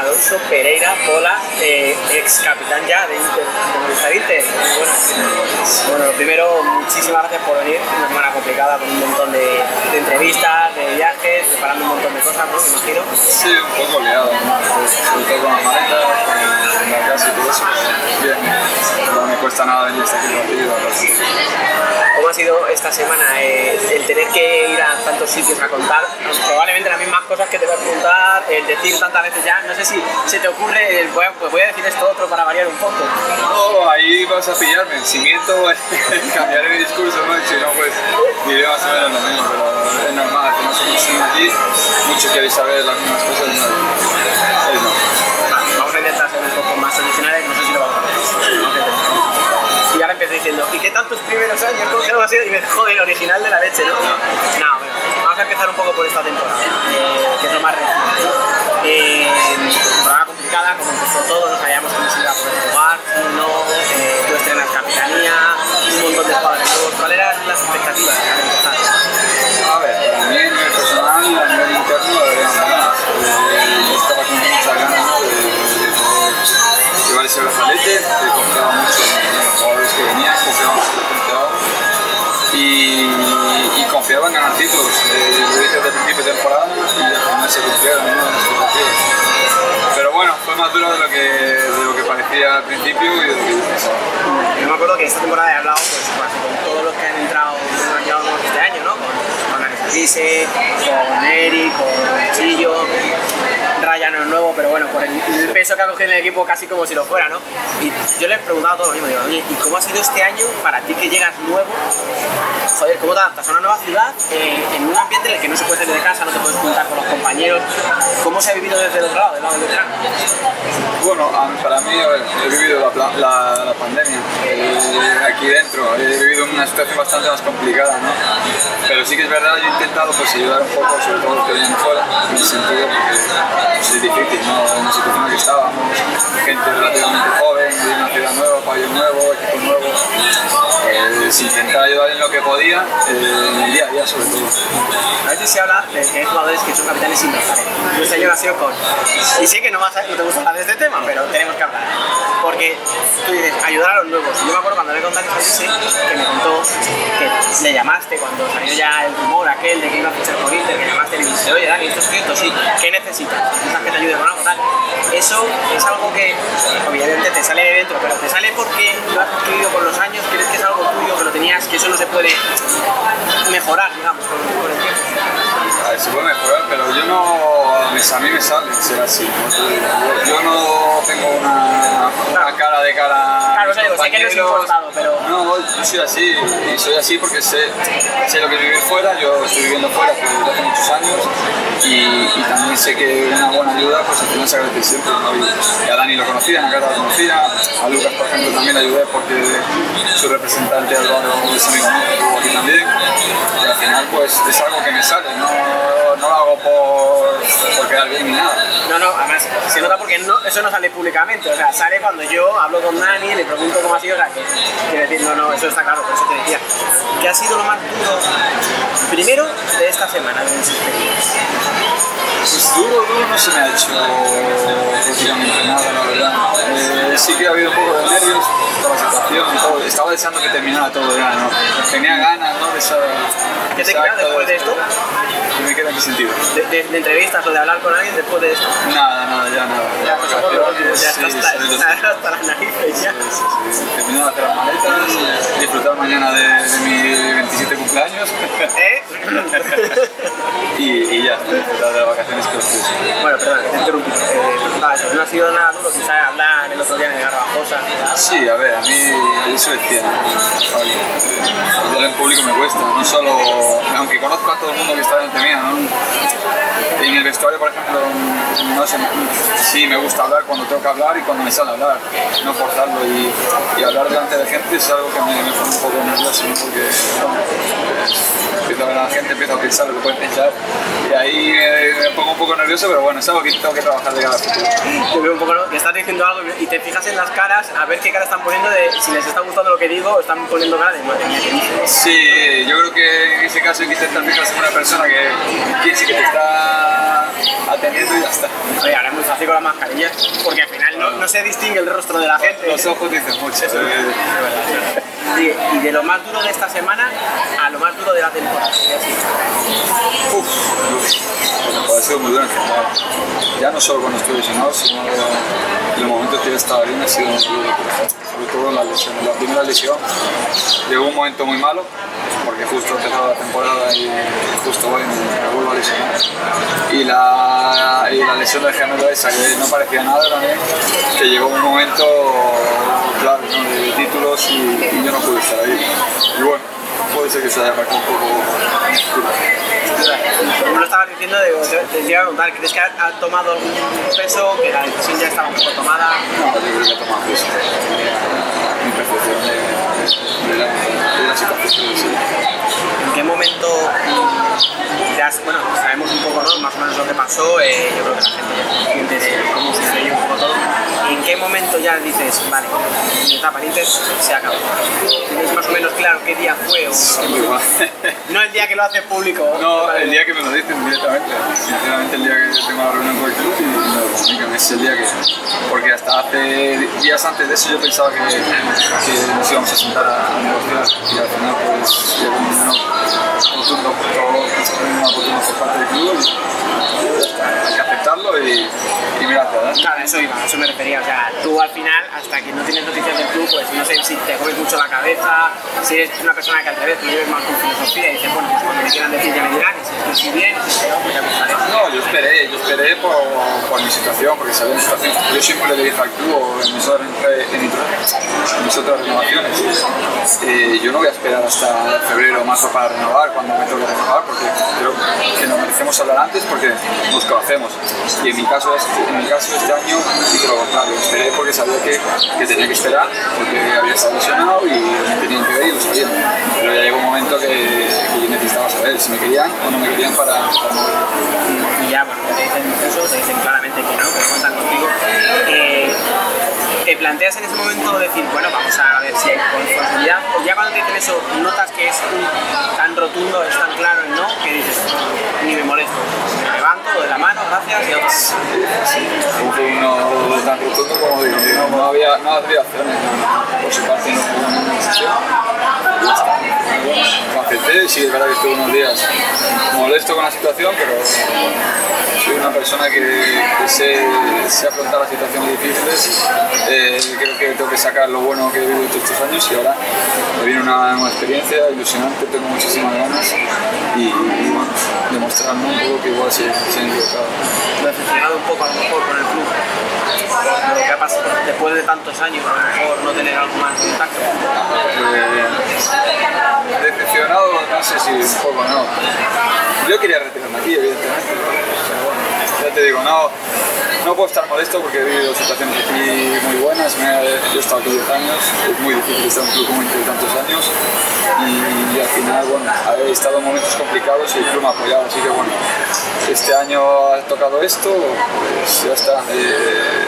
Alonso Pereira Pola, eh, ex capitán ya de Inter, de Inter. Bueno, bueno, lo primero, muchísimas gracias por venir. Una semana complicada con un montón de, de entrevistas, de viajes, preparando un montón de cosas, ¿no? Me imagino. Sí, un poco liado, ¿no? Pues, sobre todo con las maletas, con la casa y todo eso. Bien, no me cuesta nada venir hasta aquí partido. ¿Cómo ha sido esta semana eh, el tener que ir a tantos sitios a contar? Probablemente las mismas cosas que te voy a preguntar, el decir tantas veces ya. No sé si se te ocurre, el, voy, a, pues voy a decir esto otro para variar un poco. No, ahí vas a pillarme. Si miento, cambiaré mi discurso, ¿no? Si no, pues diré más o menos lo mismo. Pero es normal, que no somos aquí. Muchos queréis saber las mismas cosas. No, es no. Vamos a intentar ser un poco más tradicionales, no sé si lo vamos a hacer. Y ahora empiezo diciendo, ¿y qué tal tus primeros años? ¿Cómo ha sido? Y me joder, original de la leche, ¿no? No, bueno, vamos a empezar un poco por esta temporada, eh, que es lo más reciente. Eh, temporada complicada, como empezó todo, no sabíamos cómo se iba a poder jugar, no, eh, tú estrenas capitanía, un montón de jugadores. ¿Cuáles eran las expectativas más duro de lo que, de lo que parecía al principio y yo me acuerdo que esta temporada he hablado pues, con todos los que han entrado, nuevos este año, ¿no? Con, con Gise, con Eric, con Chillo. Ryan no es nuevo, pero bueno, por el, peso que ha cogido en el equipo casi como si lo fuera, ¿no? Y yo le he preguntado todo lo mismo, digo, oye, ¿y cómo ha sido este año para ti que llegas nuevo? Joder, ¿cómo te adaptas a una nueva ciudad eh, en un ambiente en el que no se puede salir de casa, no te puedes juntar con los compañeros? ¿Cómo se ha vivido desde el otro lado, del lado del verano? Bueno, para mí he vivido la, la, la pandemia eh, aquí dentro, he vivido una situación bastante más complicada, ¿no? Pero sí que es verdad, yo he intentado pues, ayudar un poco, sobre todo los que vienen fuera, en el sentido porque es difícil, ¿no? En la situación en que estábamos, gente relativamente joven, de una ciudad nueva, país nuevo, equipo nuevo, intentar ayudar en lo que podía, eh, en el día a día sobre todo. A veces se habla de que hay jugadores que son capitanes sin año ha sido con... Y sé que no, vas a, no te gusta hablar de este tema, pero tenemos que hablar. Porque tú dices, ayudar a los nuevos. Yo me acuerdo cuando le contaste a Dani que me contó que le llamaste cuando salió ya el rumor aquel de que iba a fichar por Inter, que llamaste y le dijiste, oye Dani, esto es cierto, sí, ¿qué necesitas? ¿Necesitas que te ayude con algo tal? Eso es algo que obviamente te sale de dentro, pero te sale porque lo has adquirido con los años, crees que es algo tuyo, que lo tenías, que eso no se puede mejorar, digamos, con, el tiempo. Se puede mejorar, pero yo no. A mí me sale ser así. Yo, yo, no tengo una, una, cara de cara. Claro, sea, digo, sé que no es importado, pero. No, yo soy así, y soy así porque sé, sé lo que es vivir fuera. Yo estoy viviendo fuera desde hace muchos años, y, y, también sé que una buena ayuda, pues al final se agradece siempre. ¿no? Y a Dani lo conocía, a Cata lo conocía, a Lucas, por ejemplo, también le ayudé porque su representante Álvaro es amigo mío, estuvo aquí también. Y al final, pues es algo que me sale, no, no lo hago por No, no, además se nota porque no, eso no sale públicamente, o sea, sale cuando yo hablo con Dani, le pregunto cómo ha sido, o sea, que quiero decir, no, no, eso está claro, por eso te decía. ¿Qué ha sido lo más duro, primero, de esta semana, de? Pues duro, duro no se me ha hecho prácticamente nada, la verdad. Eh, sí que ha habido un poco de nervios por la situación y todo. Estaba deseando que terminara todo ya, ¿no? Tenía ganas, ¿no? De esa, ¿Qué te queda después de esto? ¿Qué me queda en qué sentido? De, de, de, entrevistas o de hablar con alguien después de esto? Nada, nada, ya nada. Ya, pues ya sí, hasta, las narices ya. Sí. Terminado de hacer las maletas, disfrutar mañana de, de mi 27 cumpleaños. ¿Eh? y, y ya, de las vacaciones que os puse. Bueno, perdón, te interrumpí. Eh, no ha sido nada duro, quizás hablar el otro día en Garbajosa. Sí, a ver, a mí eso es cierto. Hablar en público me cuesta, no solo, aunque conozco a todo el mundo que está delante mía, ¿no? En el vestuario, por ejemplo, no sé, sí me gusta hablar cuando tengo que hablar y cuando me sale hablar, no forzarlo y, y hablar delante de gente es algo que me, me pone un poco nervioso, ¿no? porque bueno, la gente empieza a pensar lo que puede pensar y ahí me, me pongo un poco nervioso, pero bueno, es algo que tengo que trabajar de cada futuro. Te veo un poco, ¿no? que estás diciendo algo y te fijas en las caras a ver qué cara están poniendo de si les está gustando lo que digo o están poniendo cara de madre mía, ¿qué dices? Sí, yo creo que en ese caso hay que intentar fijarse en una persona que piense que te está atendiendo y ya está. Oye, ahora es muy fácil con las mascarillas porque al final no, no se distingue el rostro de la gente. Los ojos dicen mucho. eh. Y, de lo más duro de esta semana a lo más duro de la temporada. Uf, ha sido muy duro en general. Ya no solo cuando estuve lesionado, sino en los momentos que yo estaba bien ha sido muy duro. Sobre todo la lesión. La primera lesión llegó un momento muy malo, porque justo empezaba la temporada y justo hoy me, vuelvo a lesionar. Y la, y la lesión del gemelo esa, que no parecía nada también, que llegó un momento clave ¿no? de títulos y, y yo no pude estar ahí. Y bueno, puede ser que se haya marcado un poco Como lo estabas diciendo, digo, te, te iba a preguntar, ¿crees que ha, ha tomado algún peso, que la decisión ya estaba un poco tomada? No, yo creo que ha tomado peso. Mi percepción de, de, la, de la situación. Sí. ¿En qué momento has, bueno, sabemos un poco, ¿no? Más o menos lo que pasó, eh, yo creo que la gente ya es consciente de cómo se veía un poco todo. ¿En qué momento ya dices, vale, mi etapa en Inter se acabó? ¿Tienes más o menos claro qué día fue? O, Muy guay. no el día que lo haces público. No, el día que me lo dicen directamente. Sinceramente, el día que tengo la reunión con el club y me lo comunican, es el día que. Porque hasta hace días antes de eso yo pensaba que, que nos íbamos a sentar a, negociar y al final, pues, llegó un no rotundo por por parte del hay que aceptarlo y, y mirar hacia adelante. Claro, eso iba, a eso me refería. O sea, tú al final, hasta que no tienes noticias del club, pues no sé si te comes mucho la cabeza, si eres una persona que al revés lo lleves más con filosofía y dices, bueno, pues cuando me quieran decir ya me dirán, y si estoy bien, y si no, pues ya me estaré. No, yo esperé, yo esperé por, por mi situación, porque sabía mi situación. Yo siempre le dije al club en mis otras, en mis otras renovaciones, eh, yo no voy a esperar hasta febrero o marzo para renovar cuando me toque renovar, porque creo que nos merecemos hablar antes porque nos conocemos. Y en mi caso, en mi caso este año lo contrario, esperé porque sabía que, que tenía que esperar, porque había estado lesionado y tenían que ver y lo sabía. Pero ya llegó un momento que, que yo necesitaba saber si me querían o no me querían para, para. Y ya, bueno, te dicen eso, te dicen claramente que no, que cuentan contigo. Te planteas en ese momento decir, bueno, vamos a ver si hay posibilidad, o ya cuando te dicen eso, notas que es un- tan rotundo, es tan claro el no, que dices, ni me molesto, me levanto, doy la mano, gracias, y otras. Fue uno tan rotundo como digo, no, no había, no había opciones, no, por su parte no hubo ninguna decisión. Está. Lo acepté, sí, es verdad que estuve unos días molesto con la situación, pero soy una persona que, que sé, sé afrontar las situaciones difíciles. Eh, creo que tengo que sacar lo bueno que he vivido todos estos años y ahora me viene una nueva experiencia ilusionante, tengo muchísimas ganas y, y bueno, demostrarme un poco que igual se, se han equivocado. decepcionado un poco a lo mejor con el club, lo que ha pasado después de tantos años, a lo mejor no tener algo más contacto. Eh, decepcionado, no sé si un poco, no. Yo quería retirarme aquí, evidentemente. Ya te digo, no, no puedo estar molesto porque he vivido situaciones aquí muy buenas. Yo he estado aquí 10 años, es muy difícil estar en un club como Inter tantos años. Y, al final, bueno, he estado en momentos complicados y el club me ha apoyado. Así que bueno, este año ha tocado esto, pues ya está. Eh,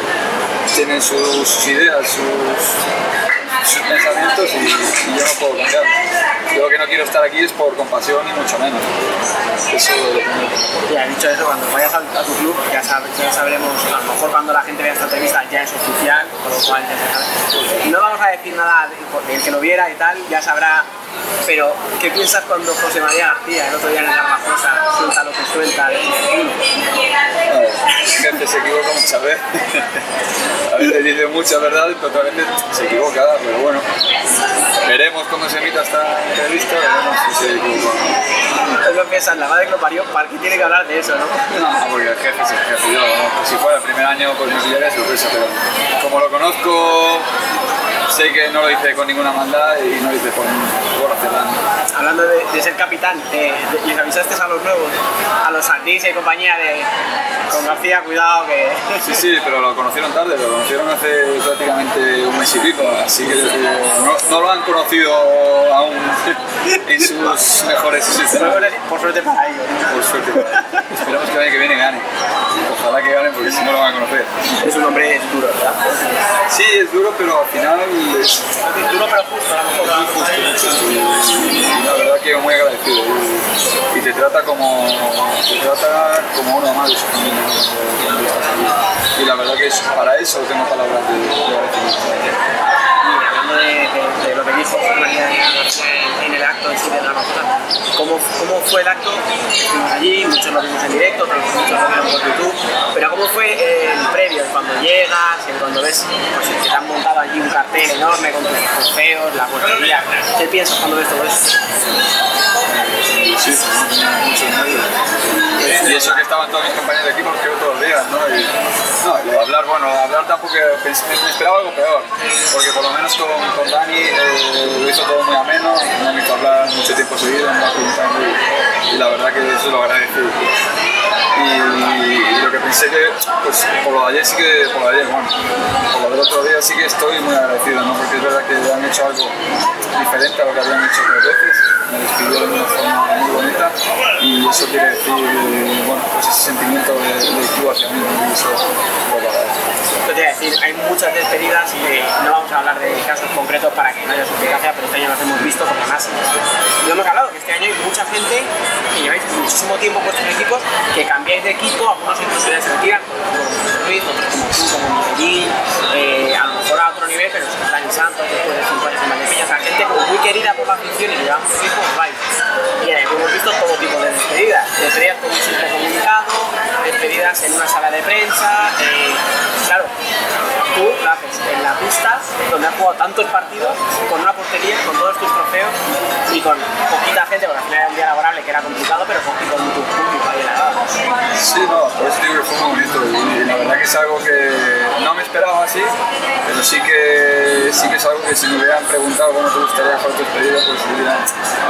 tienen sus, sus ideas, sus, sus pensamientos y, y yo no puedo cambiar. Yo lo que no quiero estar aquí es por compasión ni mucho menos. Eso es lo primero. Y has dicho eso, cuando vayas a, a tu club, ya, sab- ya sabremos, a lo mejor cuando la gente vea esta entrevista ya es oficial, con lo cual ya se sabe. No vamos a decir nada, porque el que lo viera y tal ya sabrá, pero ¿qué piensas cuando José María García, el otro día en el Garbajosa, suelta lo que suelta gente se equivoca muchas veces. A veces dice muchas verdades, pero otras veces se equivoca, pero bueno. Veremos cuando se emita esta entrevista, veremos si se equivoca. Es lo que piensas, la madre que lo parió, ¿para qué tiene que hablar de eso, no? No, porque el jefe es el jefe. Yo, ¿no? Si fuera el primer año, pues me pillaría sorpresa, pero como lo conozco, sé que no lo hice con ninguna maldad y no lo hice por, por hacer daño. Hablando de, de ser capitán, eh, de- ¿les avisaste a los nuevos? A los Santís y compañía de... Con García, cuidado que... Sí, sí, pero lo conocieron tarde, lo conocieron hace prácticamente un mes y pico, así que eh, no, no lo han conocido aún en sus mejores escenarios. Por suerte para ellos. Por suerte. Esperamos que el año que viene gane. Ojalá que gane porque si no lo van a conocer. Es un hombre duro, ¿verdad? Sí, es duro, pero al final Duro pero justo, a lo mejor. la verdad que muy agradecido. Y, te trata como te trata como uno más de su familia. Y la verdad que es- para eso tengo palabras de, de agradecimiento. Y de, de- de lo que dijo María en, el acto en sí de la Mazatlán, ¿cómo, ¿cómo fue el acto? Allí, muchos lo vimos en directo, otros muchos lo vieron por YouTube, pero ¿cómo fue el previo? Cuando llegas, cuando ves pues, que te han montado allí un cartel enorme con tus trofeos, la portería, ¿qué piensas cuando ves todo esto? Sí, muchos nervios. Y eso que estaban todos mis compañeros de equipo, que todos los días, ¿no? Y, no, hablar, bueno, hablar tampoco pensé- me esperaba algo peor, porque por lo menos con, con Dani eh, lo hizo todo muy ameno, no me hizo hablar mucho tiempo seguido, me y, la verdad que eso lo agradezco. Y, lo que pensé que, pues por lo de ayer sí que, por lo de ayer, bueno, por lo del otro día sí que estoy muy agradecido, ¿no? Porque es verdad que han hecho algo diferente a lo que habían hecho otras veces, me despidieron de una forma muy bonita y eso quiere decir, bueno, pues ese sentimiento de, de club hacia mí, y eso lo agradezco. Hay muchas despedidas y no vamos a hablar de casos concretos para que no haya suspicacia, pero este año los hemos visto porque más. Lo hemos hablado, que este año hay mucha gente que lleváis muchísimo tiempo en equipos, que cambiáis de equipo, algunos incluso ya se retiran, como Ruiz, otros como tú, como Miguelín, eh, a lo mejor a otro nivel, pero Dani Santos, después de 5 años en Valdepeñas, o sea, gente como muy querida por la afición y que lleva mucho tiempo, vais. Y eh, hemos visto todo tipo de despedidas, despedidas con un simple comunicado, despedidas en una sala de prensa, eh, claro, tú en la pista donde has jugado tantos partidos, con una portería, con todos tus trofeos y con poquita gente, porque al final era un día laborable que era complicado, pero con, con tu público ahí en la grada. Sí, no, por eso digo que fue muy bonito y la verdad que es algo que no me esperaba así, pero sí que, sí que es algo que si me hubieran preguntado cómo te gustaría jugar tu despedida, pues diría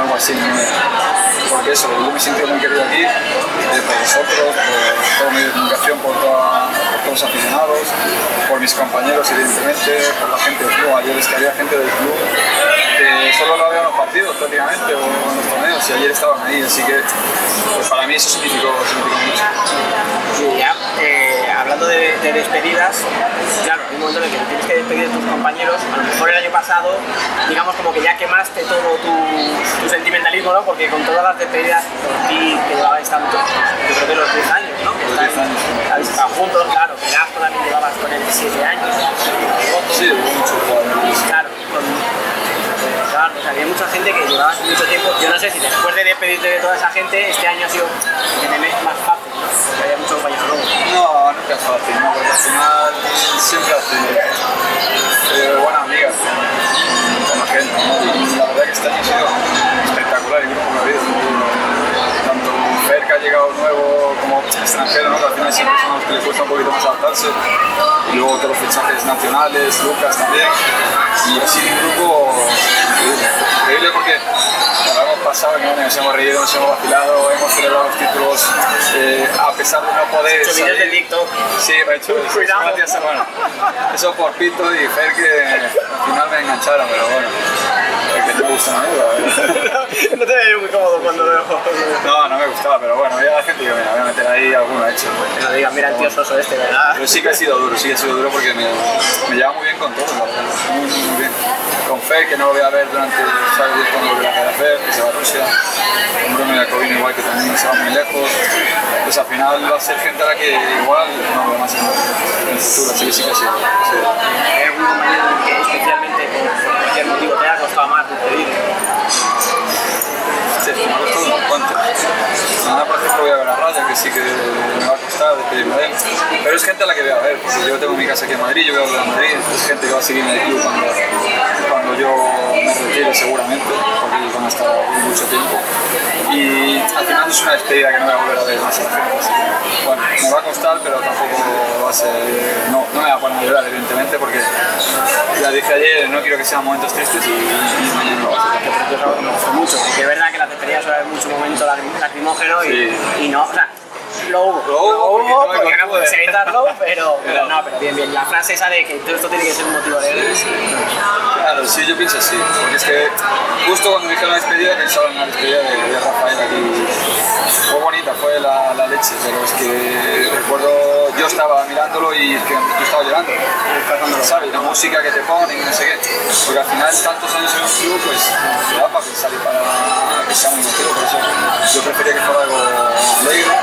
algo así. ¿no? Porque eso, yo me siento muy querido aquí, eh, por vosotros, por toda mi comunicación, por, toda- por todos los aficionados, por mis compañeros evidentemente, por la gente del club. Ayer es que había gente del club que solo lo había en los partidos prácticamente o en los torneos y ayer estaban ahí, así que pues para mí eso significó, significó mucho. Hablando de, de despedidas, claro, hay un momento en el que tienes que despedir de tus compañeros. A lo mejor el año pasado, digamos como que ya quemaste todo tu, tu sentimentalismo, ¿no? Porque con todas las despedidas por ti que llevabais tanto, yo creo que los 10 años, ¿no? Que Los 10 años. Habéis estado juntos, claro, que Gasco también llevabas con él 7 años. Sí, mucho jugadores. Claro, con, eh, claro, había mucha gente que llevaba mucho tiempo. Yo no sé si después de despedirte de toda esa gente, este año ha sido el mes más fácil, ¿no? Porque había muchos compañeros. No, nunca es fácil, ¿no? Porque al final siempre eh, buenas amigas con, con la gente, ¿no? Y la verdad que este año ha sido espectacular grupo la vida. Tanto Fer que ha llegado nuevo como extranjero, ¿no? Que al final siempre son los que le cuesta un poquito más adaptarse. Y luego todos los fichajes nacionales, Lucas también. Y sido un grupo increíble, increíble porque nos lo hemos pasado, ¿no? nos hemos reído, nos hemos vacilado, hemos celebrado los títulos eh, a pesar de no poder Hecho vídeos de salir. TikTok. Sí, me he hecho Cuidado. gracias, bueno, eso por Pito y Fer que al final me engancharon, pero bueno, es que te gusta, ¿no? La no te veo muy cómodo cuando lo No, no me gustaba, pero bueno, había gente que mira, voy a meter ahí alguno hecho. Que no digan, mira el tío soso este, ¿verdad? Pero sí que ha sido duro, sí que ha sido duro porque me, me lleva muy bien con la verdad, muy, muy, muy bien. Con Fer, que no lo voy a ver durante, ¿sabes? Cuando lo voy a ver a Fer, que se va a Rusia. Con Bruno Jacobino igual, que también se va muy lejos. Pues al final va a ser gente a la que igual no veo más en en el futuro, así que sí que sí. sí. ¿Hay algún compañero que especialmente por cualquier motivo te haya costado más despedir? Sí, me ha costado unos cuantos. Mañana, por ejemplo, voy a ver a Raya, que sí que me va a costar despedirme de. Pero es gente a la que voy a ver, porque yo tengo mi casa aquí en Madrid, yo voy a ver a Madrid, es gente que va a seguir en el club cuando, cuando yo me retire seguramente, porque van a estar mucho tiempo. Y al final es una despedida que no voy a volver a ver más a la gente. Así que, bueno, me va a costar, pero tampoco va a ser. No, no me va a poner a llorar, evidentemente, porque ya dije ayer, no quiero que sean momentos tristes y, y mañana no va a ser. Yo mucho, porque es verdad que la despedida suele haber mucho momento lacrim- lacrimógeno y, Sí. y no, o sea, lo hubo, Lo hubo porque no porque no puedes evitarlo, pero, pero no, pero bien, bien, la frase esa de que todo esto tiene que ser un motivo alegre. Claro, sí, yo pienso así, porque es que justo cuando dije la despedida pensaba en la despedida de, de Rafael aquí. Fue bonita, fue la, la leche, pero es que recuerdo, yo estaba mirándolo y es que yo estaba llorando, ¿sabes? La música que te ponen y no sé qué, porque al final tantos años en un club, pues te da para pensar y para que sea muy emotivo, por eso yo prefería que fuera algo alegre,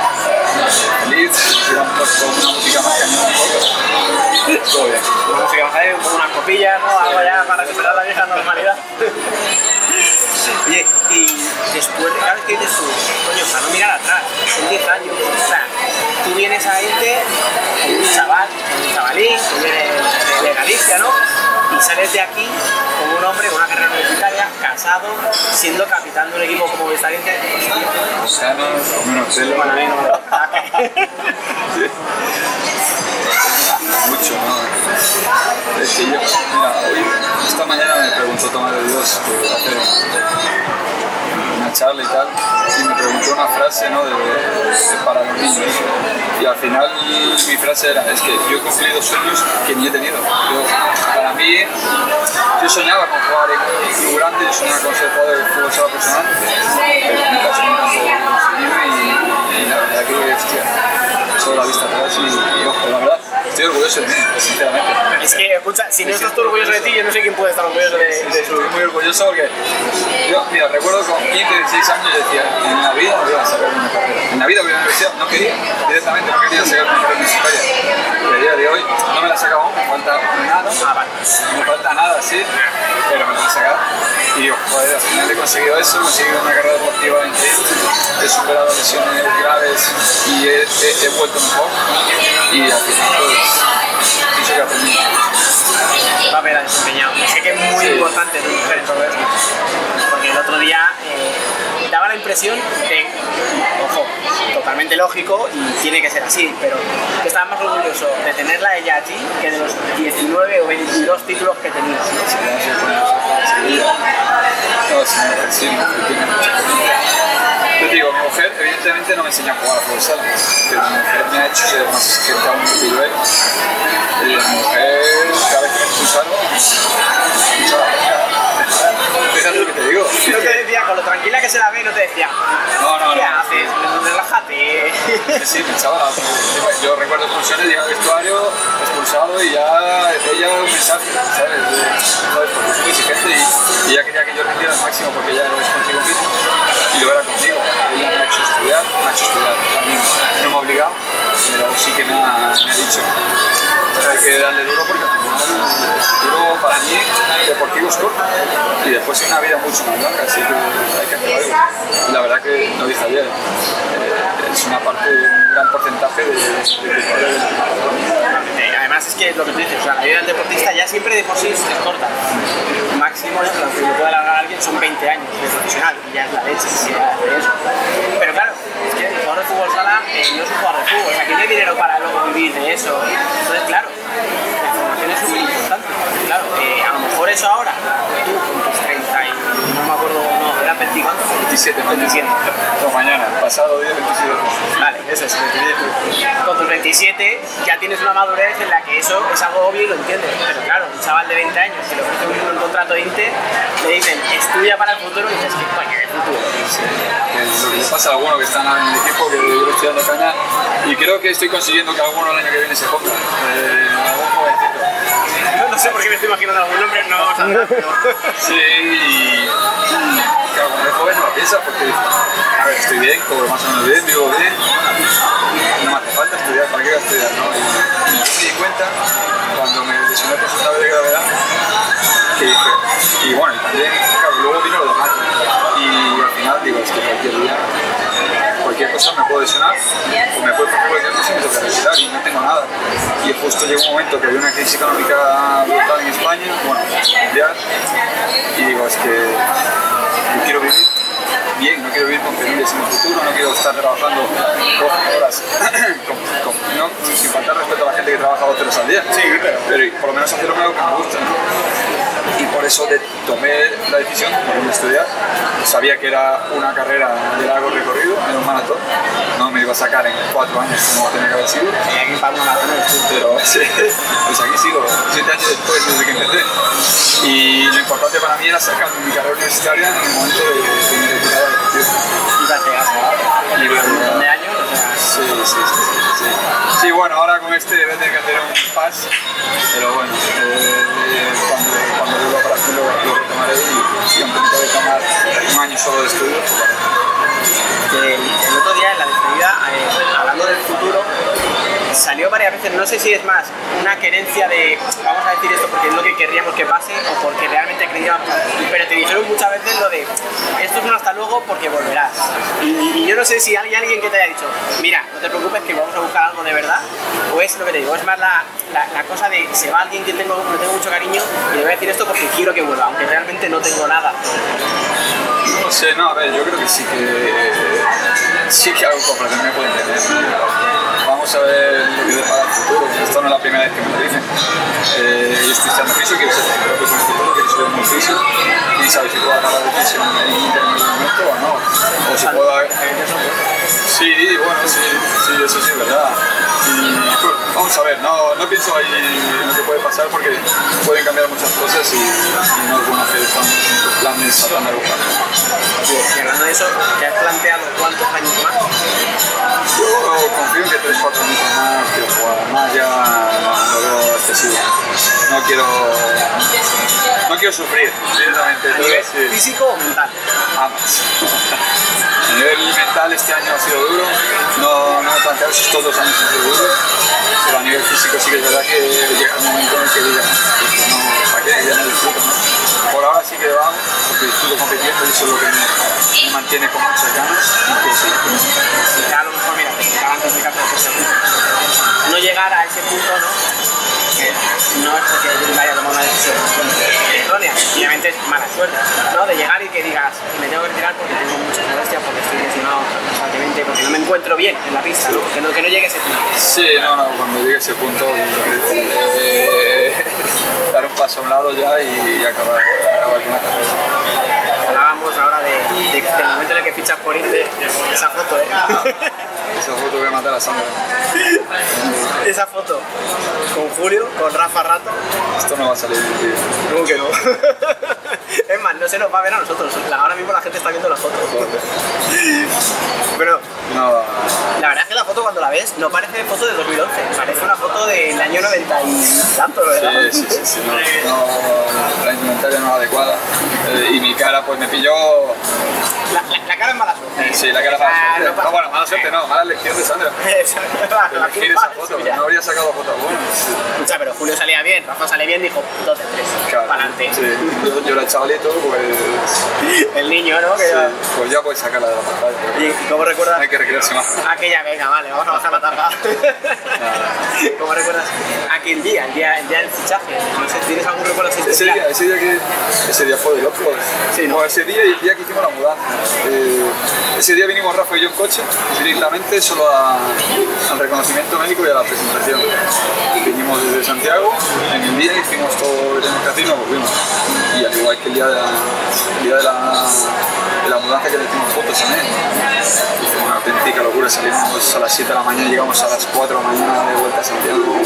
feliz, que hubiera puesto una música más que a mí un poco. Todo bien. Una música más poco unas copillas, ¿no? Algo ya para recuperar la vieja normalidad. Oye, y después, cada vez que dices tú, coño, para no mirar atrás, son 10 años, o sea, tú vienes a con un chaval, un chavalín, que viene de, de Galicia, ¿no? Y sales de aquí como un hombre con una carrera universitaria, casado, siendo capitán de un equipo como celos. Bueno, a mí no mucho, ¿no? Es que yo, mira, hoy, esta mañana me preguntó Tomás de Dios, que hace charla y tal, y me preguntó una frase, ¿no? De, para los niños. Y al final mi frase era, es que yo he cumplido sueños que ni he tenido. Para mí, yo soñaba con jugar en club grande, yo soñaba con ser jugador de fútbol sala profesional, pero nunca lo he conseguido y, y la verdad que, hostia, sobre la vista atrás y, ojo, la verdad, estoy orgulloso de mí, sinceramente. Es que, escucha, si no estás tú orgulloso de ti, yo no sé quién puede estar orgulloso de, de Estoy muy orgulloso porque yo, mira, recuerdo con 15, 16 años decía, en la vida voy a sacar una carrera. En la vida voy a la universidad, no quería, directamente no quería sacar una carrera universitaria. Y a día de hoy no me la he sacado aún, me falta nada, me falta nada, sí, pero me la he sacado. Y digo, joder, al final he conseguido eso, he conseguido una carrera deportiva increíble, he superado lesiones graves y he, he- he vuelto mejor. Y al final, pues, pienso que aprendí. papel ha desempeñado. Sé que es muy Sí. importante tu mujer en todo esto. Porque el otro día daba la impresión de, ojo, totalmente lógico y tiene que ser así, pero estaba más orgulloso de tenerla ella allí que de los 19 o 22 títulos que tenía. No, sí, sí. Yo digo, mi mujer evidentemente no me enseña a jugar a fútbol pero mi mujer me ha hecho ser más que yo era. Y mi mujer, decía, No, no, ¿qué no. haces? Relájate. Sí, pensaba, yo recuerdo expulsiones, llega al vestuario, expulsado y ya ella un mensaje, ¿sabes? De- ¿sabes? Porque soy muy exigente y, y ella quería que yo rindiera al máximo porque ella es contigo mismo y yo era contigo. Ella me ha hecho estudiar, me ha hecho estudiar también. No me ha obligado, pero sí que me ha, me ha dicho. Hay que darle duro porque al final duro para mí deportivo es corto y después es una vida mucho más larga, así que hay que hacer algo. Y la verdad que lo dije ayer, eh, es una parte, un gran porcentaje de, de, de, Eh, Además es que lo que tú dices, o sea, la vida del deportista ya siempre de por sí es corta. Máximo lo que le puede alargar a alguien son 20 años de profesional, y ya es la leche si eso. Pero claro, es que el jugador de fútbol sala eh, no es un jugador de fútbol, o sea, que no hay dinero para luego vivir de eso. Entonces, claro, la formación es súper importante. Claro, eh, a lo mejor eso ahora, tú 27, 27. No, mañana, pasado día 27. Vale, eso es el Con tus 27 ya tienes una madurez en la que eso es algo obvio y lo entiendes. Pero claro, un chaval de 20 años que le ofrece un contrato INTE, le dicen estudia para el futuro y dices, ¿qué coño el futuro? Lo que pasa a algunos que están en el equipo que yo estoy dando caña y creo que estoy consiguiendo que alguno el año que viene se compre. Eh. No, sé por qué me estoy imaginando algún nombre, no vamos. Sí, y porque a ver, estoy bien, cobro más o menos bien, vivo bien, no me hace falta estudiar, ¿para qué voy estudiar? No? Y, yo me di cuenta cuando me lesioné por segunda vez de gravedad que dije, y bueno, también, luego vino lo demás y al final digo, es que cualquier día cualquier cosa me puedo lesionar o me puede pasar cualquier cosa y me toca retirar y no tengo nada. Y justo llegó un momento que había una crisis económica brutal en España, bueno, mundial, y digo, es que yo quiero vivir bien, no quiero vivir con penurias en el futuro, no quiero estar trabajando 12 horas, con- con- no, sin faltar respeto a la gente que trabaja 12 horas al día, Sí, pero- pero por lo menos hacer algo que me gusta. Y por eso de, tomé la decisión de estudiar. Sabía que era una carrera de largo recorrido, en un maratón, no me iba a sacar en cuatro años como tenía que haber sido. Tenía que para un maratón Pero sí, pues aquí sigo, siete años después desde que empecé. Y lo importante para mí era sacar mi carrera universitaria en el momento de, de mi retirada deportiva. Y un montón de años, o sea, Sí, sí, sí, sí, bueno, ahora con este a tener que hacer un pass, pero bueno, eh, cuando, cuando vuelva para aquí lo, retomaré y, y que tomar un año solo de estudio, el, el otro día en la despedida, eh, hablando del futuro, salió varias veces, no sé si es más una querencia de, vamos a decir esto porque es lo que querríamos que pase o porque realmente creíamos, pero te dijeron muchas veces lo de, esto es un hasta luego porque volverás. Y, yo no sé si hay alguien que te haya dicho, mira, no te preocupes que vamos a buscar algo de verdad, o es lo que te digo, es más la, la, cosa de, se va alguien que le tengo mucho cariño y le voy a decir esto porque quiero que vuelva, aunque realmente no tengo nada. No sé, no, a ver, yo creo que sí que sí que algo completamente me puede entender. Vamos a ver lo que depara el futuro. Esto no es la primera vez que me lo dicen. Eh, yo estoy echando piso, quiero que es un futuro, quiero subir muy piso. Quién sabe si puedo acabar de piso en algún momento o no. O si puedo. Sí, bueno, sí, sí, eso sí es verdad. Y vamos a ver, no, no pienso ahí en lo que puede pasar porque pueden cambiar muchas cosas y, y no hacer tantos planes a tan largo plazo. Y hablando de eso, ¿te has planteado cuántos años más? Yo confío en que 3 4 minutos más quiero jugar, más ya lo veo excesivo. No quiero, no quiero sufrir directamente. ¿A nivel sí, físico o mental? ambas. A nivel mental este año ha sido duro, no, no me he planteado si estos dos años han sido duros, pero a nivel físico sí que es verdad que llega un momento en el que diga, pues no, ¿para qué? Ya no disfruto. ¿no? Por ahora sí que vamos, porque disfruto compitiendo y eso es lo que mantiene con muchas ganas y que sí, Ya a lo mejor, mira, antes de caso de ese punto. No llegar a ese punto, ¿no? Que no es porque yo vaya a tomar una decisión errónea, obviamente es mala suerte, ¿no? De llegar y que digas, me tengo que retirar porque tengo muchas molestias, porque estoy lesionado constantemente, porque no me encuentro bien en la pista. Que que no llegue a ese punto. Sí, no, no, cuando llegue a ese punto, eh, dar un paso a un lado ya y acabar, acabar con la carrera. Ahora de, de- del momento en el que fichas por Inter, esa foto, ¿eh? Esa foto voy a matar a Sandra. esa foto con Julio, con Rafa Rato, Esto no va a salir vídeo. ¿Cómo que no? es más, no se nos va a ver a nosotros. Ahora mismo la gente está viendo las fotos. Pero No, la verdad es que la foto cuando la ves no parece foto de 2011. Parece una foto del año 90 y tanto, ¿verdad? sí, sí, sí, sí, no, no, la indumentaria no es adecuada. Eh, y mi cara pues me pilló... Cara es mala suerte. Sí, la cara Ah, mala suerte. pasa- No, bueno, mala suerte no, mala elección de Sandra. La- la esa es foto, suya. no habría sacado fotos buenas. Escucha, pero Julio salía bien, Rafa sale bien, dijo 12 3 Claro. para adelante. Sí, yo, yo era chavalito, pues, El niño, ¿no? Que sí, iba- pues ya puedes sacarla de la pantalla. ¿Y cómo recuerdas? Hay que recrearse más. Aquella, venga, vale, vamos a bajar la tapa. ¿Cómo recuerdas aquel día, el día, el día del fichaje? No sé, ¿tienes algún recuerdo Ese día, ese día que ese día fue de loco. Sí, ¿no? No, ese día y el día que hicimos la mudanza. Eh, ese día vinimos Rafa y yo en coche directamente solo al reconocimiento médico y a la presentación. Vinimos desde Santiago, en el día hicimos todo lo que y nos volvimos. Y al igual que el día de la, el día de la, mudanza que le hicimos fotos también. Fue una auténtica locura, salimos a las 7 de la mañana, llegamos a las 4 de la mañana de vuelta a Santiago,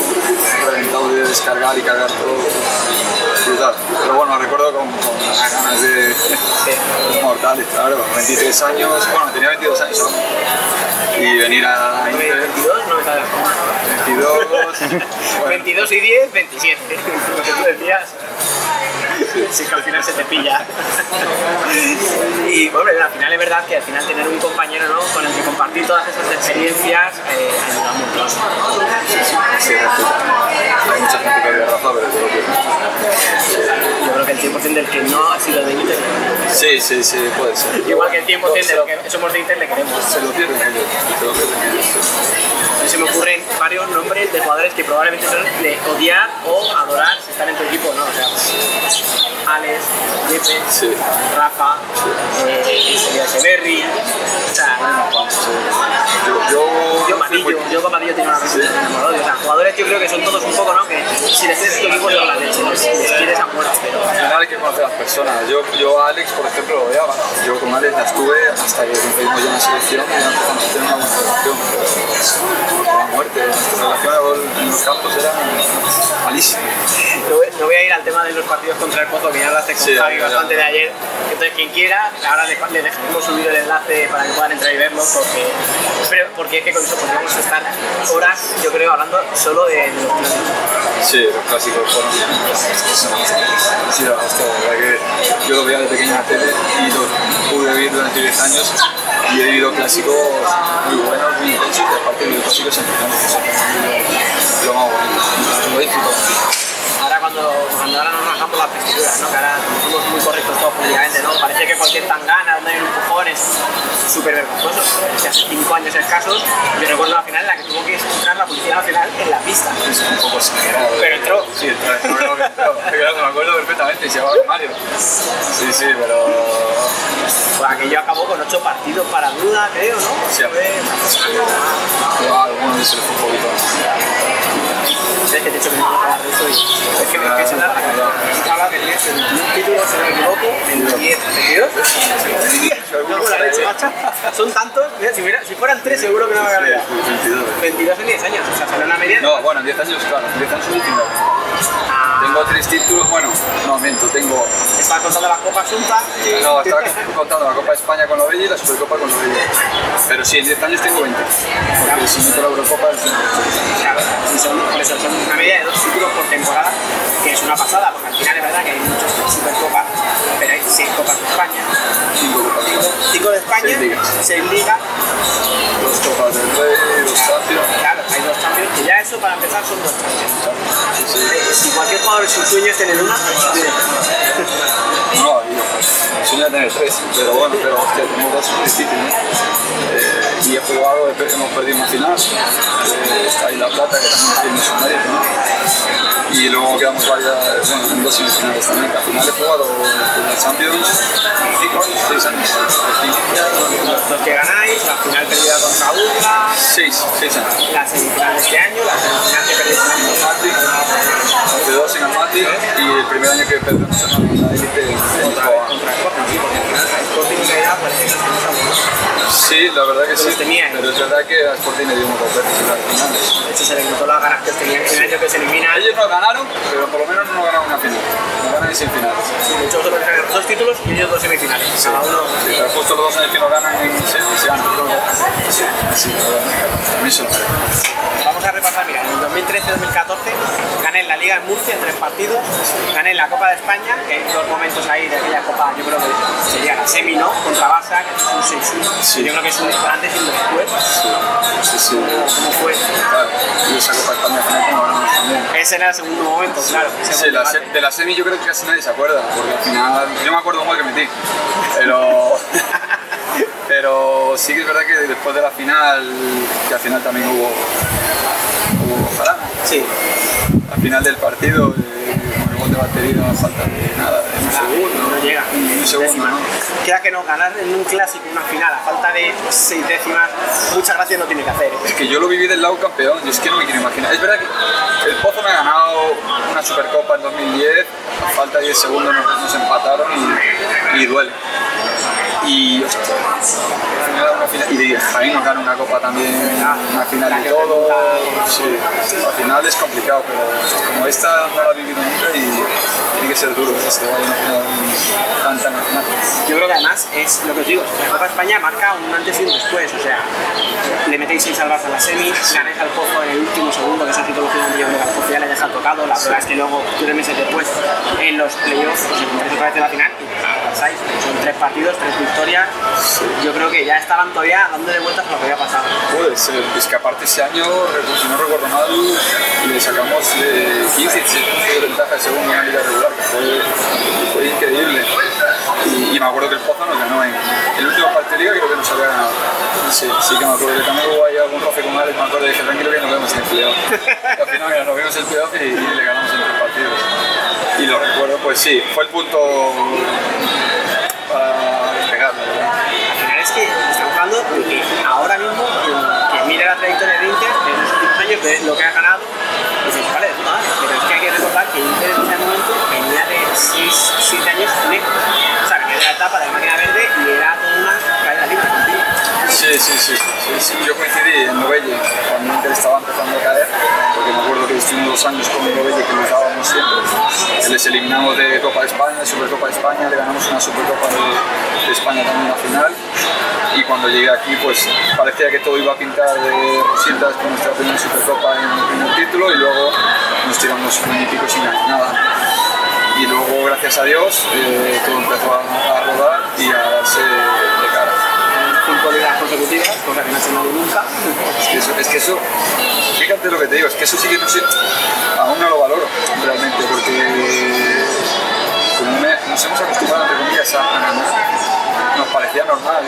reventado de descargar y cargar todo. Pero bueno, recuerdo con, unas ganas de mortales, claro. 23 años, bueno, tenía 22 años aún. Y venir a Inter, 22, no me sale. 22. bueno, 22 y 10, 27. Lo que tú decías. Sí, que al final se te pilla. Y bueno, al final es verdad que al final tener un compañero ¿no? con el que compartir todas esas experiencias eh, ayuda montón. sí. Hay mucha gente Rafa, pero yo creo Yo creo que el 100% del que no ha sido de Inter. Sí, sí, sí, puede ser. igual que el 100% de lo que somos de Inter, le queremos. Se lo pierden ellos, se lo pierden ellos. Se me ocurren varios nombres de jugadores que probablemente son de odiar o adorar si están en tu equipo, ¿no? O sea, Alex, Sí. Rafa, eh, Echeverry, o sea, Yo, yo, yo muy- Padillo, yo tengo una relación Sí. O sea, jugadores yo creo que son todos un poco, ¿no? Que si les tienes tu equipo, les, les, les quieres a muerte, pero Al final hay que persona. Yo, yo a Alex, por ejemplo, lo odiaba. Yo con Alex la estuve hasta que conseguimos ya una selección y ya empezamos a tener una buena relación. La muerte, nuestra relación en los campos era malísima. No voy, a ir al tema de los partidos contra el Pozo, que ya hablaste con Sí, Javi bastante de ayer. Entonces, quien quiera, ahora le, le hemos subido el enlace para que puedan entrar y verlo, porque, pero, porque es que con eso podríamos estar horas, yo creo, hablando solo de los clásicos. Los clásicos fueron. Sí, la verdad que yo lo veía de pequeño en la tele y los pude vivir durante 10 años y he vivido clásicos muy buenos, muy y aparte de los clásicos importantes. Lo más bonito. Lo disfruto. Cuando, cuando ahora nos rasgamos las vestiduras, ¿no? Que ahora somos muy correctos todos políticamente, ¿no? Parece que cualquier tangana donde hay un empujón es súper vergonzoso. Hace cinco años escasos, yo recuerdo la final en la que tuvo que entrar la Policía Nacional en la pista. Es un poco exagerado. Pero entró. Sí, entró. entró, entró. Claro, me acuerdo perfectamente, se llamaba Mario. Sí, sí, pero. Pues aquello acabó con ocho partidos para duda, creo, ¿no? Sí. Se le fue un poquito. Es que te he dicho que no puedo hablar de eso y es que, es que 21 títulos, si no me equivoco, en 10. ¿22? No, la leche, macho. Son tantos, mira, si, hubiera- si fueran 3 seguro que no me había olvidado. 22. 22 en 10 años, o sea, sale una media. No, bueno, en 10 años, claro, en 10 años soy 19. Ah, Tengo tres títulos, bueno, no miento, tengo. Estaba contando la Copa Asunta. No, estaba contando la Copa de España con Novelli y la Supercopa con Novelli. Pero sí, en 10 años tengo 20. Porque si meto la Eurocopa es Claro, y son, son una media de dos títulos por temporada, que es una pasada, porque al final es verdad que hay muchas Supercopas, pero hay 6 Copas de España, 5 Copas. 5 de España, Seis ligas. 6 ligas, Dos Copas del Rey, dos Champions. claro, hay dos Champions, y ya eso para empezar son dos Champions. Sí. Eh, Si cualquier jugador su sueño es tener una. No, yo sueño tener tres, pero bueno, pero hostia, tenemos dos es difícil, ¿no? Eh, y he jugado, hemos perdido una final, eh, está ahí La Plata, que también tiene su mérito, ¿no? Y luego quedamos varias, bueno, en dos semifinales también. Al final he jugado en la Champions cinco años, seis años. Los, que ganáis, la final perdida contra Urla, Seis, seis años. la semifinal de este año, la semifinal que el Matic, de dos en y el primer año que la élite Sí, la verdad que sí. Pero es verdad que a Sporting le dimos dos veces en las finales. De hecho, se le notó las ganas que tenían en el año que se elimina. Ellos no ganaron, pero por lo menos no ganaron una final. No ganan en semifinales. Sí, de hecho, vosotros ganáis dos títulos y ellos dos semifinales. Cada uno. Sí, pero justo los dos años que no ganan en semis se ganan. Sí, sí, la verdad. A mí eso Vamos a repasar, mira, en el 2013-2014 gané en la Liga en Murcia en tres partidos, gané en la Copa de España, que hay dos momentos ahí de aquella Copa, yo creo que sería la semi, ¿no? Contra Barça, que es un 6-1. Sí. Yo creo que es un antes y un después. Sí, sí. ¿Cómo, cómo fue? Claro. Y esa Copa de España final como también. Ese era el segundo momento, claro. Sí, la se- de la semi yo creo que casi nadie se acuerda, porque al final, yo me acuerdo un gol que metí, pero, pero sí que es verdad que después de la final, que al final también hubo, hubo jarana, Sí. al final del partido, eh, con el gol de batería, a falta de nada, de un segundo, No llega. Un segundo, ¿no? Queda que no, ganar en un clásico, una final, a falta de seis décimas, muchas gracias no tiene que hacer. Es que yo lo viví del lado campeón, y es que no me quiero imaginar. Es verdad que el Pozo me ha ganado una Supercopa en 2010, a falta de 10 segundos nos, empataron y duele. Y y Jaén nos gana una copa también, una final y todo. Sí, al final es complicado, pero como esta no la he vivido nunca y tiene que ser duro que se vaya a una final tan tan tan. Yo creo que además es lo que os digo, la Copa España marca un antes y un después, o sea, le metéis 6 al Barça en la semi, ganáis al Pozo en el último segundo, que esa psicología yo creo que al Pozo ya le deja tocado, la es que luego, tres meses después, en los playoffs, os encontráis otra vez en la final y son tres partidos, tres victorias, yo creo que ya estaban todavía dándole vueltas a lo que había pasado. Puede ser, es que aparte ese año, si no recuerdo mal, le sacamos eh, 15, 16 puntos de ventaja de en la liga regular, que fue, fue increíble. Y, y me acuerdo que el Pozo nos ganó en el último partido de liga, creo que nos había ganado. Sí, sí que me acuerdo que también hubo ahí algún roce con Alex, me acuerdo y dije, tranquilo que nos vemos en el playoff. Al final, mira, nos vimos en el playoff y, y le ganamos en tres partidos. Y lo recuerdo, pues sí, fue el punto para despegar, la verdad. Al final es que estamos hablando de que ahora mismo, que mire la trayectoria de Inter en los últimos años, ve lo que ha ganado, y dices, vale, de puta pero es que hay que recordar que Inter en ese momento venía de 6, la etapa de la máquina verde y era toda una caída libre contigo. Sí, sí, sí, sí, sí, yo coincidí en Novelle cuando Inter estaba empezando a caer, porque me acuerdo que estuvimos dos años con Novelle que luchábamos siempre, les eliminamos de Copa de España, de Supercopa de España, le ganamos una Supercopa de, España también a final, y cuando llegué aquí pues parecía que todo iba a pintar de rositas con nuestra primera Supercopa en el primer título y luego nos tiramos un y sin nada. Y luego, gracias a Dios, eh, todo empezó a, a rodar y a darse de cara. Cinco ligas consecutivas, cosa que no se ha dado nunca. Es que, eso, es que eso, fíjate lo que te digo, es que eso sí que no sé, aún no lo valoro realmente, porque como me- nos hemos acostumbrado, entre comillas, a, a ganar, nos parecía normal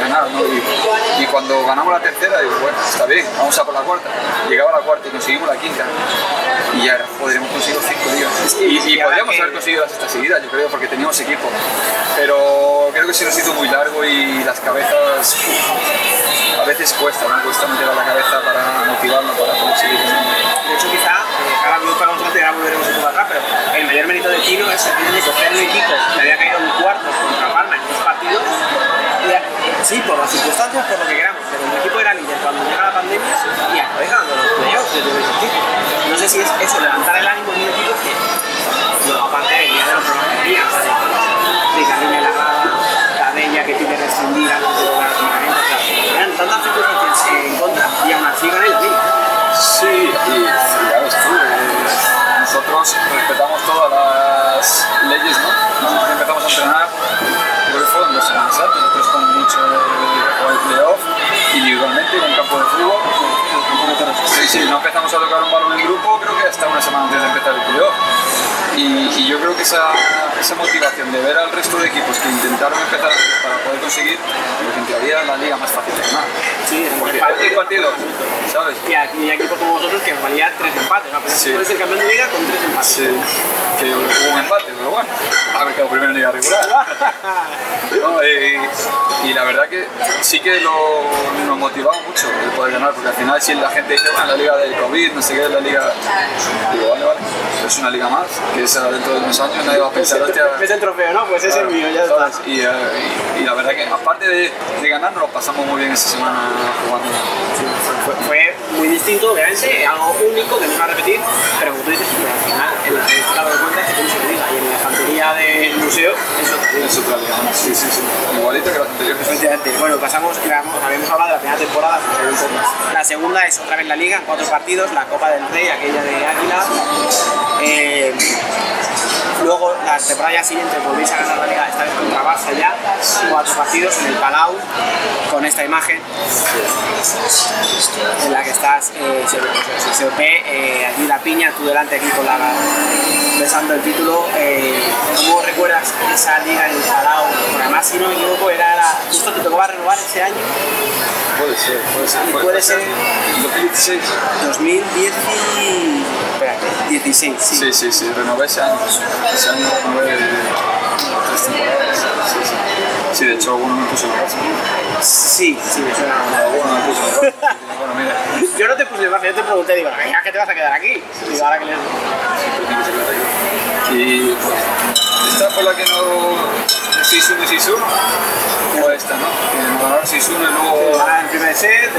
ganar, ¿no? Y, y cuando ganamos la tercera, digo, bueno, está bien, vamos a por la cuarta. Llegaba la cuarta y conseguimos la quinta. Y ya, joder, hemos conseguido cinco que- Y, y y ahora podríamos haber conseguido las estas seguidas, yo creo, porque teníamos equipo. Pero creo que se nos hizo muy largo y las cabezas a veces cuesta, ¿no? Cuesta meter a la cabeza para motivarnos, para poder seguir. De hecho, quizá, eh, ahora mismo estamos antes, ahora volveremos un poco atrás, pero el mayor mérito de Tino es el de coger un equipo que había caído en cuartos contra Palma en dos partidos. Y sí, por las circunstancias, por lo que queramos, pero el equipo era líder cuando llega la pandemia y acabé los playoffs equipo. No sé si es eso, levantar el ánimo de un equipo que, luego aparte venía de los problemas que sea, de, de Carriña la Cadella que tiene de lograr el medicamento, o sea, eran tantas circunstancias en contra y aún así gané la liga. Sí, y ya ves eh, nosotros respetamos de jugar el playoff, individualmente en un campo de fútbol. Sí, sí, no empezamos a tocar un balón en grupo, creo que hasta una semana antes de empezar el playoff. Y, y yo creo que esa, esa motivación de ver al resto de equipos que intentaron empezar para poder conseguir, porque en teoría la liga más fácil de ganar. Sí, Porque hay partidos, ¿sabes? Y aquí hay equipos como vosotros que valía tres empates. ¿no? Pero Sí. Puedes ser campeón de liga con tres empates. Sí, que hubo un empate, pero bueno, haber quedado primero en liga regular. No, y, y la verdad que sí que lo, nos motivaba mucho el poder ganar, porque al final si la gente dice, bueno, la liga del COVID, no sé qué, la liga... Digo, vale, vale, es una liga más, que esa dentro de unos años nadie va a pensar, hostia... ¿Ves el trofeo, no? Pues es el mío, ya está. Y, eh, y- y la verdad que aparte de, de ganar, nos lo pasamos muy bien esa semana jugando. Fue, fue muy distinto, obviamente, algo único que no va a repetir, pero como tú dices, al final, en la tienes una liga y en la infantería del museo es otra liga. Es otra liga, sí, sí, sí, igualito que las anteriores. Efectivamente. Bueno, pasamos, habíamos hablado de la primera temporada, la segunda es otra vez la liga, cuatro partidos, la Copa del Rey, aquella de Águila. Eh, luego, la temporada siguiente volvéis a ganar la liga, esta vez contra Barça ya, cuatro partidos en el Palau, con esta imagen en la que estás, eh, se, se- ve eh, la piña, tú delante aquí con la besando el título. Eh, ¿Cómo recuerdas esa liga Palau? Porque además, si no me equivoco, era la, justo te tocaba renovar ese año, Puede ser, puede ser. Puede ser. 2016. 2010 y... Espérate, 16, sí. Sí, sí, sí, renové ese año. Ese año renové. Sí, sí. Sí, de hecho, uno me puso brazo. Sí, sí, me suena. Uno me puso. Bueno, mira, Yo no te puse brazo, yo te pregunté, digo, venga, que te vas a quedar aquí. Digo, ahora que le... Y pues, esta fue la que no. 6-1 y 6-1. Fue esta, ¿no? Que ganaron 6-1 y luego. Ahora el primer set,